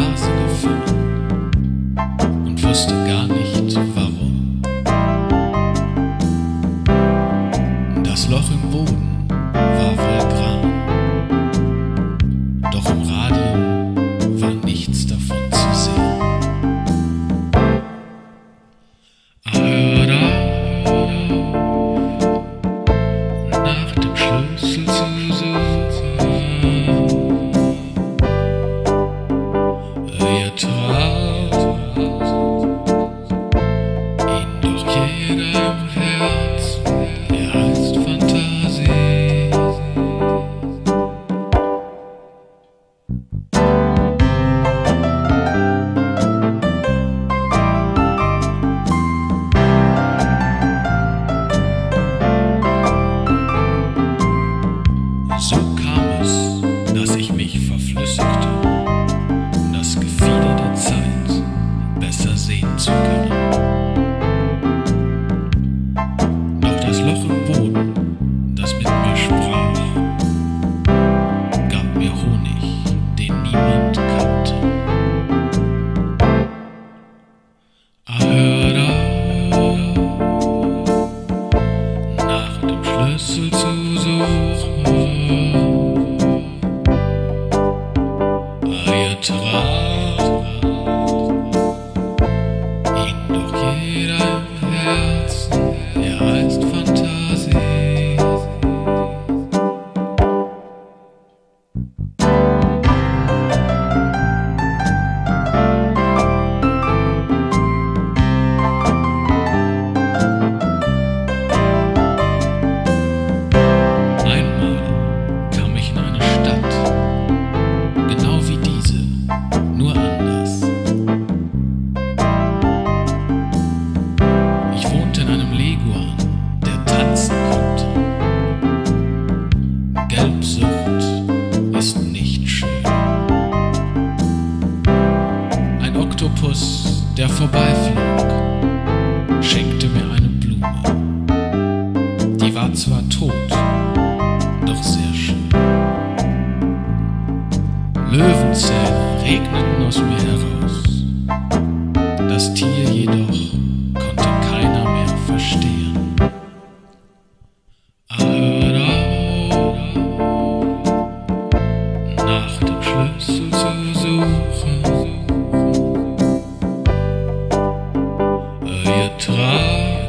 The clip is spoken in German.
Blase gefüllt und wusste gar nicht warum. Das Loch im Boden war wohl gerade. dass ich mich verflüssigte, um das Gefieder der Zeit besser sehen zu können. I'm here. zwar tot, doch sehr schön. Löwenzähne regneten aus mir heraus. Das Tier jedoch konnte keiner mehr verstehen. Nach dem Schlüssel zu suchen. Ihr Traum.